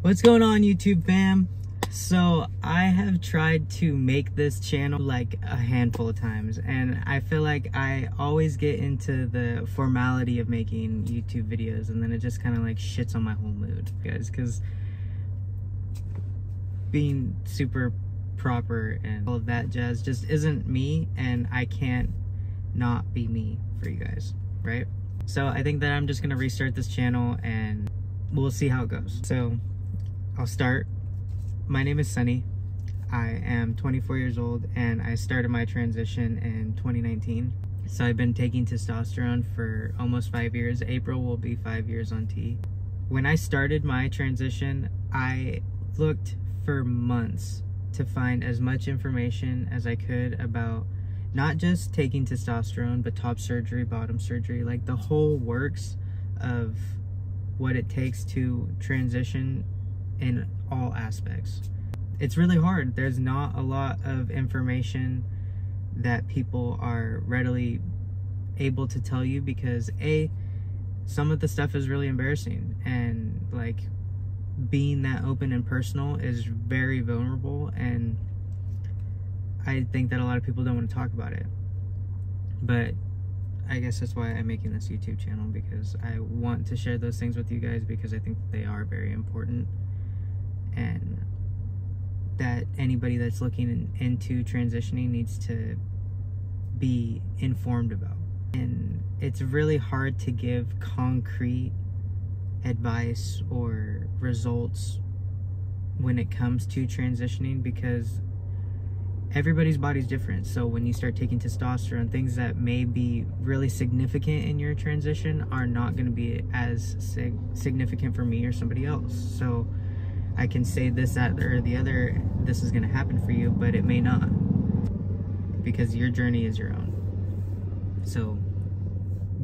What's going on YouTube fam? So I have tried to make this channel like a handful of times and I feel like I always get into the formality of making YouTube videos and then it just kind of like shits on my whole mood guys because being super proper and all of that jazz just isn't me and I can't not be me for you guys right so I think that I'm just gonna restart this channel and we'll see how it goes so I'll start my name is Sonny. I am 24 years old and I started my transition in 2019. So I've been taking testosterone for almost five years. April will be five years on T. When I started my transition, I looked for months to find as much information as I could about not just taking testosterone, but top surgery, bottom surgery, like the whole works of what it takes to transition in all aspects. It's really hard. There's not a lot of information that people are readily able to tell you because A, some of the stuff is really embarrassing and like being that open and personal is very vulnerable and I think that a lot of people don't want to talk about it. But I guess that's why I'm making this YouTube channel because I want to share those things with you guys because I think they are very important and that anybody that's looking in, into transitioning needs to be informed about. And it's really hard to give concrete advice or results when it comes to transitioning because everybody's body's different. So when you start taking testosterone, things that may be really significant in your transition are not going to be as sig significant for me or somebody else. So I can say this, that, or the other, this is going to happen for you, but it may not. Because your journey is your own. So,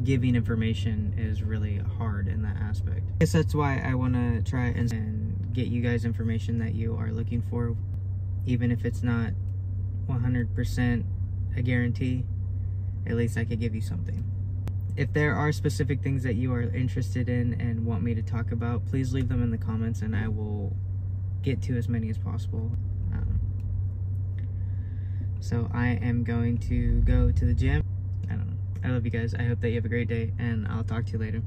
giving information is really hard in that aspect. I guess that's why I want to try and, and get you guys information that you are looking for, even if it's not 100% a guarantee, at least I could give you something if there are specific things that you are interested in and want me to talk about, please leave them in the comments and I will get to as many as possible. Um, so I am going to go to the gym. I don't know. I love you guys. I hope that you have a great day and I'll talk to you later.